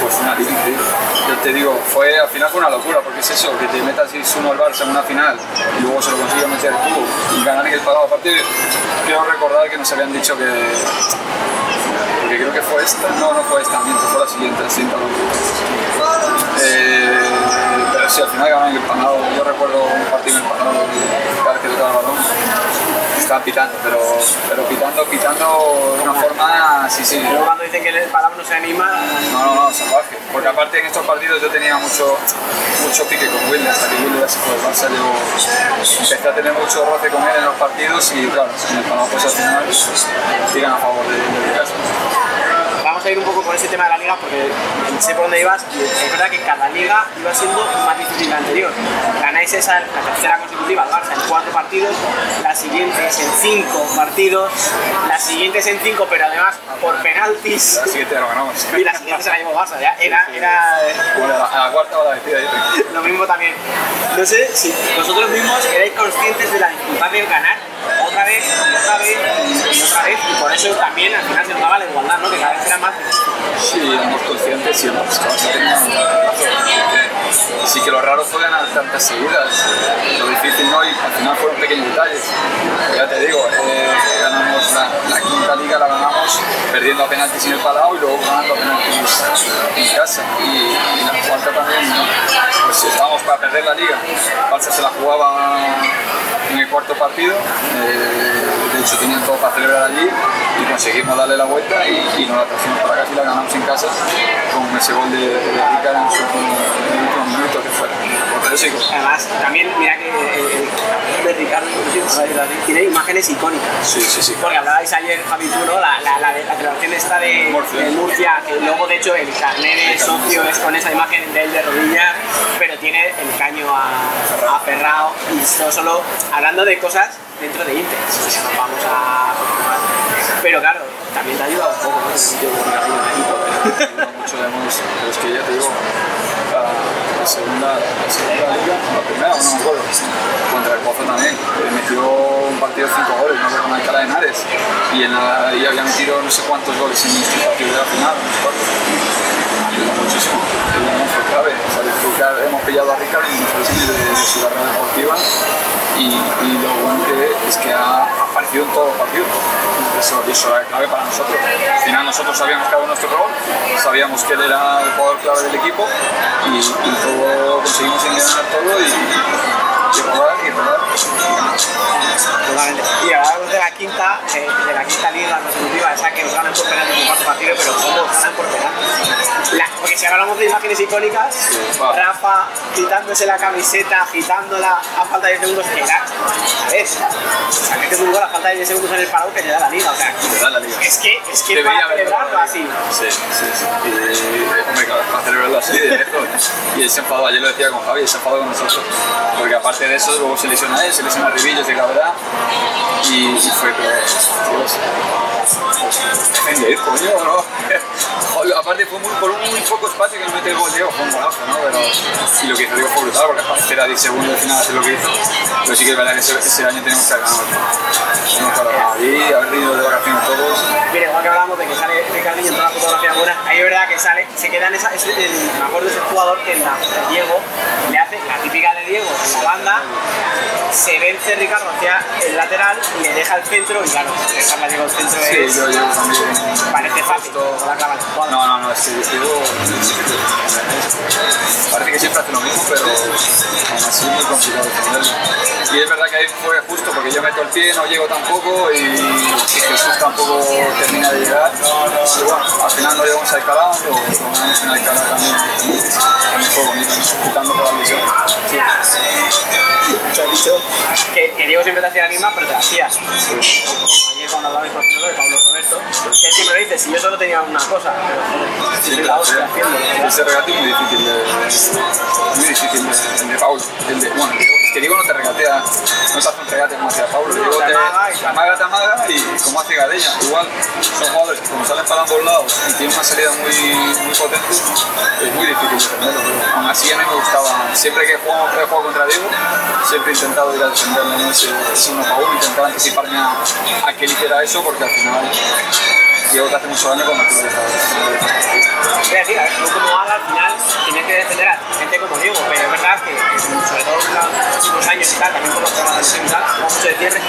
Pues una increíble. Yo te digo, fue, al final fue una locura, porque es eso, que te metas 6-1 al Barça en una final y luego se lo consigues meter tú y ganar el parado. Aparte, quiero recordar que nos habían dicho que. Porque creo que fue esta, no, no fue esta, miento, fue la siguiente, la siguiente. Eh, pero sí, al final ganaron el parado. Yo recuerdo un partido en el parado, cada vez que tocaba el balón. Estaban pitando, pero, pero pitando, pitando de una forma, sí, sí, luego cuando dicen que el Palau no se anima, no, no, no, salvaje. Porque aparte en estos partidos yo tenía mucho, mucho pique con Will, hasta que Will ya se fue del Barça, yo empecé a tener mucho roce con él en los partidos y claro, en el Panamá pues al final tiran a favor de, de casa. A ir un poco por ese tema de la liga porque sé por dónde ibas y es verdad que cada liga iba siendo más difícil que la anterior. Ganáis esa, la tercera consecutiva, el Barça, en cuatro partidos, la siguiente es en cinco partidos, la siguiente es en cinco, pero además por penaltis. La siguiente ya lo ganamos. Y la siguiente se la llevó Barça, ya era, era Bueno, a la, cuarta o la decida lo mismo también. No sé si vosotros mismos erais conscientes de la dificultad de ganar seguidas. Lo difícil no, y al final fueron pequeños detalles. Ya te digo, eh, ganamos la, quinta liga, la ganamos perdiendo a penaltis en el Palau y luego ganando a penaltis en casa. Y, y la cuarta también, pues estábamos para perder la liga. Barça se la jugaba en el cuarto partido. Eh, de hecho, tenían todo para celebrar allí y conseguimos darle la vuelta y, y nos la trajimos para acá y la ganamos en casa con ese gol de, de en su último minuto que fuera. Además, también mira que el, el de Ricardo tiene imágenes icónicas. Sí, sí, sí. Porque hablabais ayer, Javi, tú, ¿no? La, la, la, la esta de Murcia. de Murcia, que luego de hecho el carnet de socio es con esa imagen de él de rodillas, pero tiene el caño a, a Ferrao y esto solo hablando de cosas dentro de Inter. Nos vamos a. Pero claro, también te ayuda un poco, ¿no? Sí, mucho, además, pero es que ya te digo, la, segunda, la segunda liga, la primera, no me acuerdo, contra el Pozo también, le metió un partido de 5 goles, no con Alcalá de Henares, y en la había metido no sé cuántos goles en este partido de la final, no sé cuántos. Muchísimo, hemos pillado a Ricardo en nuestra de, de su carrera deportiva y, lo bueno que es que ha aparecido en todos los partidos. Eso, eso era clave para nosotros. Al final nosotros sabíamos cada uno nuestro rol, sabíamos que él era el jugador clave del equipo y, y conseguimos engañar todo y, Totalmente. Y hablamos de la quinta, eh, de la quinta liga consecutiva, esa que nos ganan por penalti en el cuarto partido, pero cómo ganan por penalti. La, porque si hablamos de imágenes icónicas. Rafa quitándose la camiseta, agitándola a falta de 10 segundos, que era, a ver, o sea, metes un gol a falta de 10 segundos en el parado que te da la liga, o sea, Le da la liga. es que, es que Debería para celebrarlo así. Sí, sí, sí. Y, hombre, para celebrarlo así de lejos. Y él se enfadó, ayer lo decía con Javi, se enfadó con nosotros. Porque aparte de eso, luego se lesiona él, se lesiona a Ribillos de gravedad. Y, y fue, pero, Dios, coño, ¿no? Aparte fue muy, por un muy poco espacio que no mete el gol Diego, fue un golazo, ¿no? Pero, y lo que hizo Diego fue brutal, porque aparte era 10 segundos al final hacer lo que hizo. Pero sí que es verdad que ese, ese año tenemos que haber ganado. Hemos ganado ahí, haber ido de vacaciones todos. Mira, igual que hablábamos de que sale Ricardinho en toda la fotografía buena, ahí es verdad que sale, se queda en esa, es el, me acuerdo de ese jugador que en la, de Diego le hace la típica de Diego en la banda, se vence Ricardo hacia el lateral y le deja el centro y claro, dejarla Diego el centro Sí, es, yo llevo también. parece fácil, la clava el. No, no, no, es que Diego parece que siempre hace lo mismo, pero así es muy complicado defenderlo. Y es verdad que ahí fue justo porque yo meto el pie, no llego tampoco y, Jesús tampoco termina de llegar. Y bueno, al final no llegamos a Alcalá, pero lo ganamos en Alcalá también. También fue bonito, quitando toda la lesión. Te has dicho que, que Diego siempre te hacía la misma, pero te la hacía. Como ayer cuando por ejemplo de Pablo Roberto, que él siempre dice, si yo solo tenía una cosa, pero joder, soy la hostia haciendo. Ese regate es muy difícil de, muy difícil de, de Paulo. El de, bueno, que Diego no te regatea, no te hace un regate como hacía Paulo. Diego Te te, amaga te amaga, y como hace Gadella. Igual son jugadores que como salen para ambos lados y tienen una salida muy, muy potente, es muy difícil defenderlo. Pero aún así a mí me gustaba, siempre que jugado, he jugado contra Diego, siempre he intentado ir a defenderle ese, ese uno para uno, intentar anticiparme a, a que él hiciera eso porque al final Diego te hace mucho daño cuando tú lo dejas. Es decir, a ver, tú como Ala al final tienes que defender a gente como Diego, pero es verdad que, que sobre todo en los años y tal, también por los programas y tal, como mucho de cierre,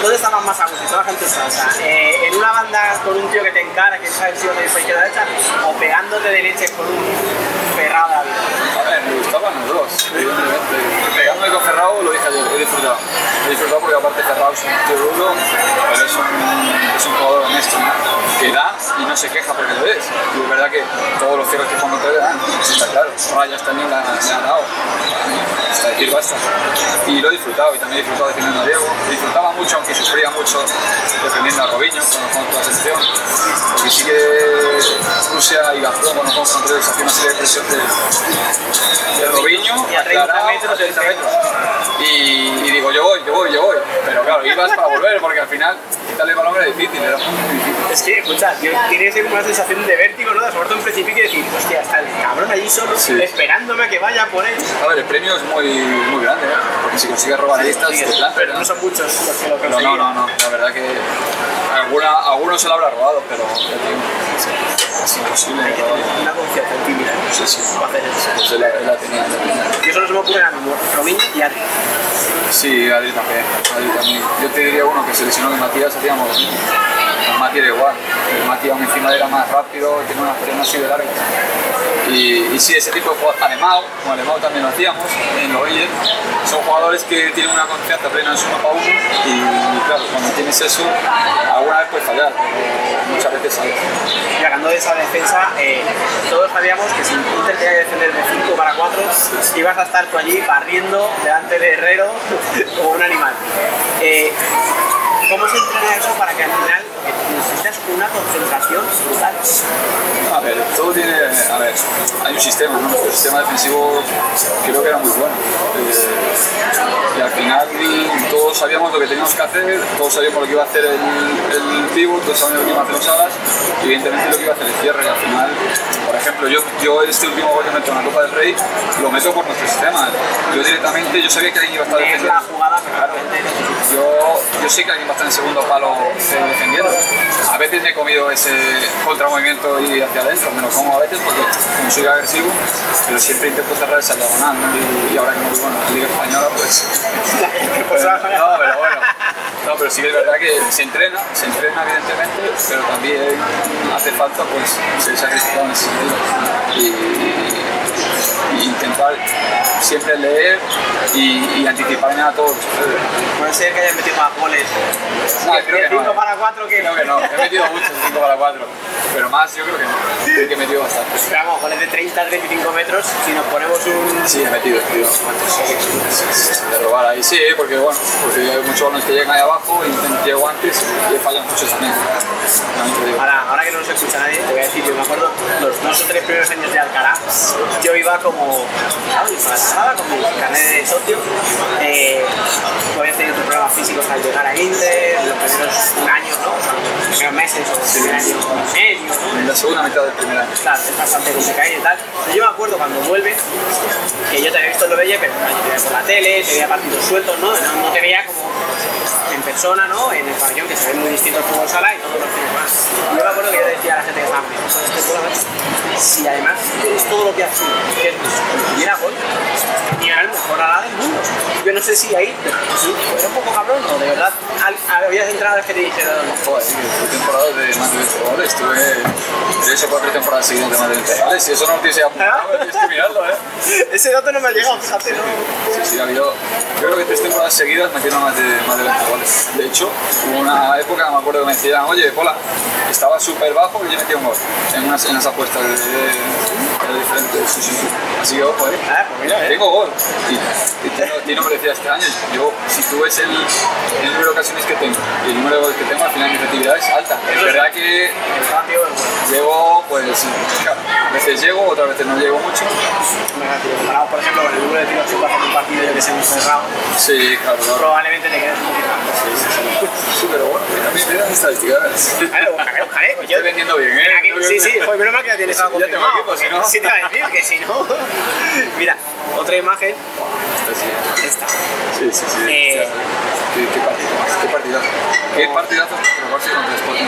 ¿dónde estaban más a gusto? Toda la gente está, o sea, eh, en una banda con un tío que te encara, que sabes si vas a ir por izquierda derecha, o pegándote de leche con un ferrado de la vida. A ver, me gustaban los dos, evidentemente. Pegándome con Ferrao lo dije ayer, he disfrutado. He disfrutado porque aparte Ferrao es un tío duro, pero es un, es un jugador honesto, ¿no? que da y no se queja porque lo es. Y es verdad que todos los cierres que cuando te dan, eso está claro. Rayas también la, le ha dado. Hasta decir basta. Y lo he disfrutado y también he disfrutado defendiendo a Diego. Disfrutaba mucho, aunque sufría mucho defendiendo a Robinho cuando jugamos con la selección. Porque sí que Rusia y Gazprom cuando jugamos contra ellos hacía una serie de presión de, de Robinho Y a 30 aclarado, metros, a 30 metros. Y, y digo, yo voy, yo voy, yo voy. Pero claro, ibas para volver porque al final quitarle el balón era difícil, era muy difícil. Es que, escucha, yo como una sensación de vértigo, ¿no? De sobre todo en precipicio y decir, hostia, está el cabrón allí solo, Sí. esperándome a que vaya por él. A ver, el premio es muy, muy grande, ¿eh? porque si consigues robar listas, te plantas, pero no son muchos los que lo consiguen. no, no, no, la verdad que alguna, alguno se lo habrá robado, pero es imposible Hay que robarlo. tener una confianza en ti, mira. Sí, sí. hacer eso. Pues él, él la tenía, él la tenía. Y eso no se me ocurre a Robin y Adri. Sí, Adri también, Adri también. Yo te diría uno que se lesionó que Matías hacíamos lo. Con Mati era igual. El Mati aún encima era más rápido, tiene unas piernas así de. Y, y sí, ese tipo de jugadores, Alemão, como Alemão también lo hacíamos en los Oyes, son jugadores que tienen una confianza plena en su para uno y claro, cuando tienes eso, alguna vez puedes fallar, muchas veces sale. Y hablando de esa defensa, eh, todos sabíamos que si Inter tenía que defender de 5 para 4, ibas a estar tú allí barriendo delante de Herrero como un animal. Eh, ¿Cómo se entrena eso para que al final necesitas una concentración brutal? A ver, todo tiene. A ver, hay un sistema, ¿no? El sistema defensivo creo que era muy bueno. Eh, y al final todos sabíamos lo que teníamos que hacer, todos sabíamos lo que iba a hacer el, el todos sabíamos lo que iba a hacer los alas, y evidentemente lo que iba a hacer el cierre. Y al final, por ejemplo, yo, yo este último gol que meto en la Copa del Rey lo meto por nuestro sistema. Yo directamente, yo sabía que alguien iba a estar Es defendiendo. Yo, yo sé que alguien va a estar en segundo palo eh, defendiendo. A veces me he comido ese contramovimiento y hacia adentro, me lo como a veces porque como soy agresivo, pero siempre intento cerrar esa diagonal. ¿no? Y, y ahora que no vivo en la Liga Española, pues. Pues, no, pero bueno. No, pero sí que es verdad que se entrena, se entrena evidentemente, pero también hace falta pues ser sacrificado en ese sentido. Y, y intentar siempre leer y, y anticiparme a todo lo que sucede. Puede ser que hayas metido más goles. No, creo que de 5 no. para 4 que. Creo que no, he metido muchos 5 para 4, pero más yo creo que no. Creo que he metido bastante. Pero vamos, goles de 30, 35 metros, si nos ponemos un. Sí, he metido, he metido. De robar ahí, sí, porque bueno, porque hay muchos balones que llegan ahí abajo y llego antes y fallan muchos también. Ahora, ahora que no nos escucha nadie, te voy a decir, yo me acuerdo los dos o tres primeros años de Alcalá, yo iba como, ¿sabes? Sala, con mi carnet de socio, eh, tú habías tenido tus problemas físicos al llegar a Inter, los primeros años, ¿no? O sea, los primeros meses o el primer año medio. En la segunda mitad del primer año. Claro, es bastante complicado y tal. Pero yo me acuerdo cuando vuelve, que yo te había visto en Lobelle, pero yo te veía por la tele, te veía partidos sueltos, ¿no? No, no te veía como en persona, ¿no? En el pabellón, que se ve muy distinto al fútbol sala y todos los fines más. Y yo me acuerdo que yo decía a la gente que estaba viendo este programa, si además es todo lo que hace, que es el primer gol, y era el mejor ala del mundo. Yo no sé si ahí, sí, era un poco cabrón o de verdad al- habías entrenadores que te dijeron, Joder, sí, fue temporada de más de 20 goles. Tuve tres o cuatro temporadas seguidas de más de 20 goles. Y eso no lo tienes que apuntar, tienes que mirarlo, ¿eh? ese dato no me ha llegado, fíjate, ¿no? Sí, sí, ha habido, yo creo que tres temporadas seguidas metiendo más de, más de 20 goles. De hecho, hubo una época, me acuerdo que me decían, oye, Pola, estaba súper bajo y yo metí un gol en unas, en unas apuestas de, de, de diferentes. Sí, sí, sí. Así que, ojo, eh. Ah, pues mira, eh. Tengo gol. Y, Tino, me decía este año, yo, si tú ves el, el número de ocasiones que tengo y el número de goles que tengo, al final mi efectividad es alta. Es verdad que llego, pues, claro, a veces llego, otras veces no llego mucho. Comparado, por ejemplo, con el número de tiros que en un partido yo que sé, muy cerrado, Sí, claro, claro. probablemente te quedes un poquito más. Sí, pero bueno, también me dan estadísticas. Vale, buscaré, buscaré. Pues yo, Estoy vendiendo bien, ¿eh? Aquí- sí, sí, pues menos mal que ya tienes algo confirmado. si no. Sí, te iba a decir que si no. Mira, otra imagen, Sí, esta. sí, sí. sí. Eh, ¿Qué, partidazo? ¿Qué partidazo? ¿Qué partidazo? Contra Sporting.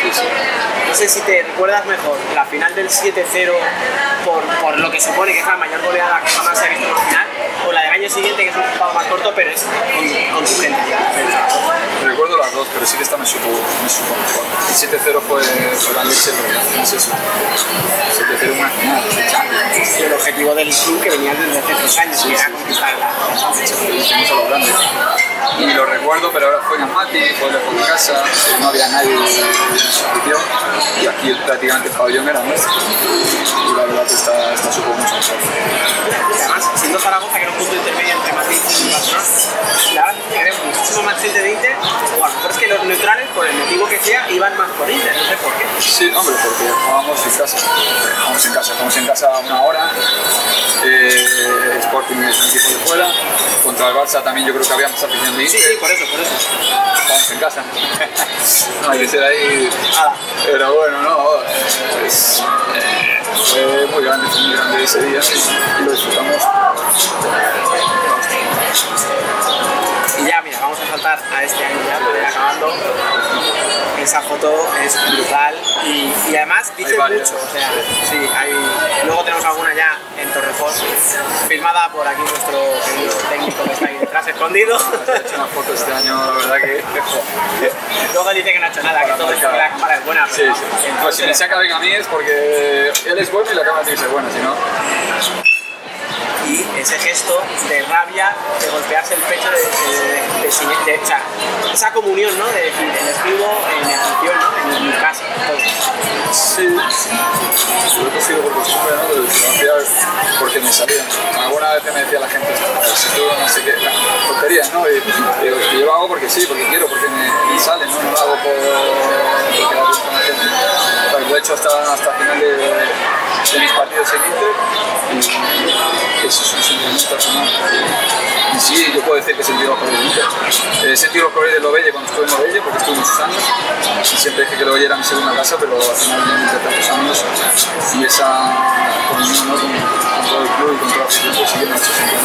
Sí, sí. No sé si te recuerdas mejor la final del 7-0 por, por lo que supone que es la mayor goleada que jamás se ha visto en una final, o la del año siguiente que es un resultado más corto, pero es con, con tu gente. Recuerdo las dos, pero sí que esta me supo, me supo mejor. El 7-0 fue, fue la leche, pero no es eso. 7-0 una final. Y el objetivo del club que venía desde hace tres años, que era conquistar la Hicimos a lo grande. Y lo recuerdo, pero ahora fue en Amati, fue lejos de casa, no había nadie en su afición y aquí prácticamente el pabellón era nuestro. Y la verdad que está, está supo mucho mejor. que sea, iban más por Inter, no sé por qué. Sí, hombre, porque jugábamos en casa. Jugamos en casa, jugamos en casa una hora. Eh, Sporting es un equipo de fuera. Contra el Barça también yo creo que había más afición. Sí, sí, por eso, por eso. Jugamos en casa. no hay que ser ahí. Ah. Pero bueno, no. Pues, fue muy grande, muy grande ese día y lo disfrutamos. Y ya, mira, vamos a saltar a este año ya, acabando foto es brutal y, y además dice mucho. O sea, sí, hay, luego tenemos alguna ya en Torrejón, firmada por aquí nuestro querido técnico que está ahí detrás escondido. He hecho una foto este año, la verdad que. luego dice que no ha hecho nada, que todo esto que la cámara es buena. Sí, pero sí. entonces- Pues si me saca bien a mí es porque él es bueno y la cámara tiene que ser buena, si no. Y ese gesto de rabia, de golpearse el pecho, de, de, o sea, esa comunión, ¿no? De decir, el escribo en mi ¿no? En mi casa. Sí, lo he cogido por costumbre, ¿no? Hacía porque me salía. Alguna vez me decía la gente, si tú no sé qué, tonterías, ¿no? Y yo lo hago porque sí, porque quiero, porque me, me sale, ¿no? No lo hago por porque la gente. Pues lo he hecho hasta, hasta final de, de mis partidos Inter y eso es un sentimiento personal. Y sí, yo puedo decir que sentido los colores de. He sentido los colores de Lovelle cuando estuve en Lovelle, porque estuve muchos años. Y siempre dije que Lovelle era mi segunda casa, pero al final de tantos años y esa comunión ¿no? con, con todo el club y con toda la pues sí que me ha hecho sentir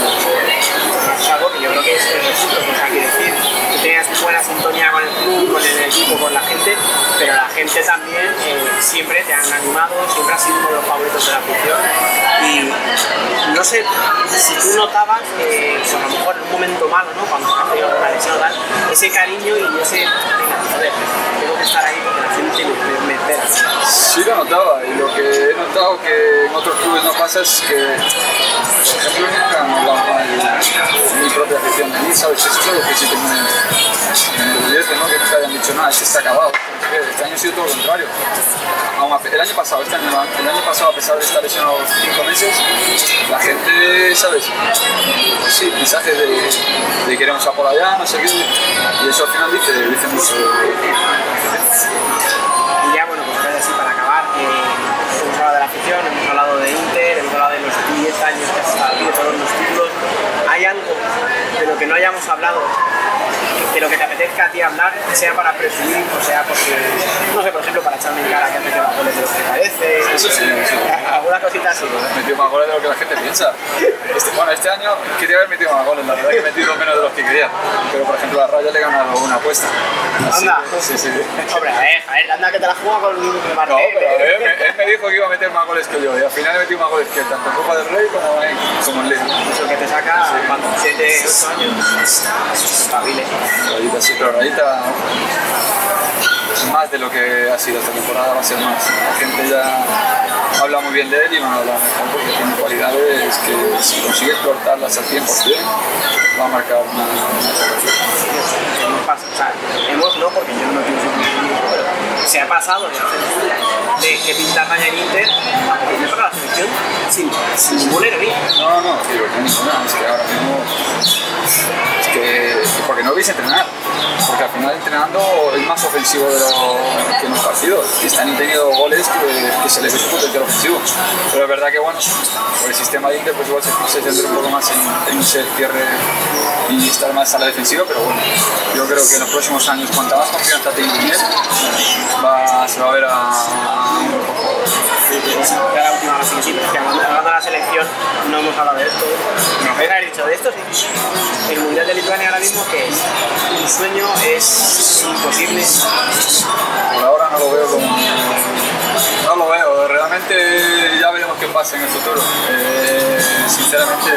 que yo creo que es el recíproco, o sea, quiere decir, que tenías buena sintonía con el club, con el equipo, con la gente, pero la gente también eh, siempre te han animado, siempre has sido uno de los favoritos de la afición y no sé si tú notabas, eh, pues a lo mejor en un momento malo, ¿no? cuando has tenido una lesión tal, ese cariño y ese, venga, joder, tengo que estar ahí porque la gente me, me, espera. Sí lo notaba y lo que he notado que en otros clubes no pasa es que, por ejemplo, nunca de mi propia afición de ¿sabes? Eso es algo que sí que me, me enorgullece, ¿no? Que nunca hayan dicho nada, que está acabado. Este año ha sido todo lo contrario. El año pasado, este el año pasado, a pesar de estar lesionado cinco meses, la gente, ¿sabes? Pues sí, mensajes de, de queremos a por allá, no sé qué, y eso al final dice, dice mucho. Y ya, bueno, pues ahora sí, para acabar, eh, hemos hablado de la afición, hemos hablado de Inter, hemos hablado de los 10 años que has estado aquí, de los títulos. ¿Hay algo de lo que no hayamos hablado, de lo que te apetezca a ti hablar, sea para presumir o sea porque, no sé, por ejemplo, para echarme en cara que haces más goles de los que parece? Eso sí, eso. Alguna cosita así. metido más goles de lo que la gente piensa. Este, bueno, este año quería haber metido más goles, la verdad que he metido menos de los que quería. Pero por ejemplo a Raya le he ganado una apuesta. Así Anda. que, Sí, sí. Hombre, a ver, a ver, anda que te la juega con No, pero a ver, me- él me dijo que iba a meter más goles que yo y al final he metido más goles que él, tanto en Copa del Rey como en, como en Liga. Eso que te saca, ¿cuánto? 7, 8 años. Espabile. Rayita, sí, pero Rayita más de lo que ha sido esta temporada va a ser más. La gente ya habla muy bien de él y van a hablar mejor porque tiene cualidades que si consigue explotarlas al 100% va a marcar una, una hemos pasado, o sea, no, porque yo no tengo se ha pasado de que pintar en Inter a competir para la selección sin, ningún heroína. No, no, no, digo, no, es que ahora mismo. Es que. Porque no veis entrenar. Porque al final entrenando es más ofensivo de lo que en los partidos. Y están teniendo goles que, que se les su potencial ofensivo. Pero es verdad que, bueno, por el sistema de Inter, pues igual se, centra un poco más en, en ese cierre y estar más a la defensiva. Pero bueno, yo creo que en los próximos años, cuanta más confianza él, va, se va a ver a, la última vez sí, que hablando, de la selección no hemos hablado de esto. Nos habéis haber dicho de esto, sí. El Mundial de Lituania ahora mismo que es un sueño, es imposible. Por ahora no lo veo como. No lo veo, realmente ya veremos qué pasa en el futuro. Eh, sinceramente,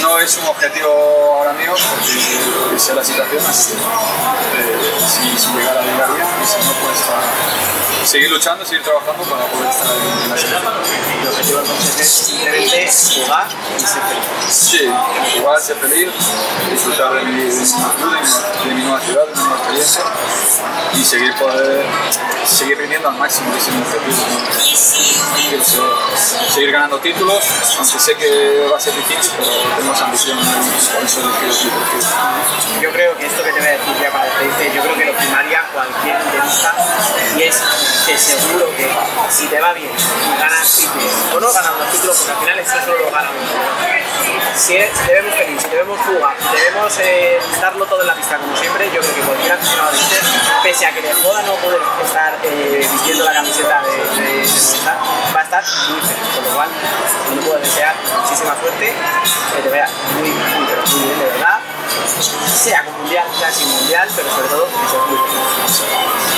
no es un objetivo ahora mío porque sé la situación, así eh, si, si llegara a llegar bien si no, pues seguir luchando, seguir trabajando para poder estar ahí entonces es simplemente jugar y ser feliz. Sí, jugar, ser feliz, disfrutar de mi, club, de mi, nueva ciudad, de mi nueva experiencia y seguir poder seguir rindiendo al máximo, que es mi seguir ganando títulos, aunque sé que va a ser difícil, pero tengo esa ambición por eso creciendo. Yo creo que esto que te voy a decir ya para despedirte, yo creo que lo primaria cualquier interista y es que seguro que si te va bien ganas títulos o no ganas los títulos, porque al final eso solo lo gana uno. Si, es- debemos feliz, si debemos jugar, debemos eh, darlo todo en la pista como siempre, yo creo que cualquier aficionado de Inter, pese a que le joda no poder estar eh, vistiendo la camiseta de, de, de Movistar, va a estar muy feliz, con lo cual le puedo desear muchísima suerte, que te vea muy, muy, pero muy bien, de verdad sea con mundial, sea sin mundial, pero sobre todo que seas muy feliz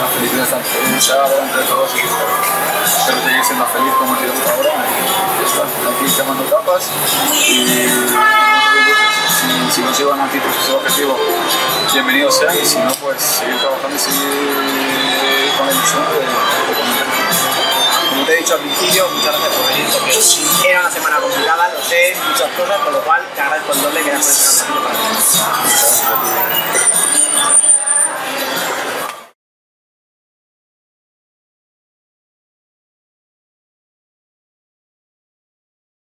la felicidad está pensada entre todos y espero seguir siendo feliz como he sido hasta ahora. Está, aquí quemando capas y si, si consigo ganar títulos pues, sus objetivos, bienvenidos sean y si no, pues seguir trabajando y seguir con la ilusión de, de como te he dicho al principio, muchas gracias por venir porque era una semana complicada, lo sé, muchas cosas, con lo cual te agradezco el doble que hayas presentado para mí.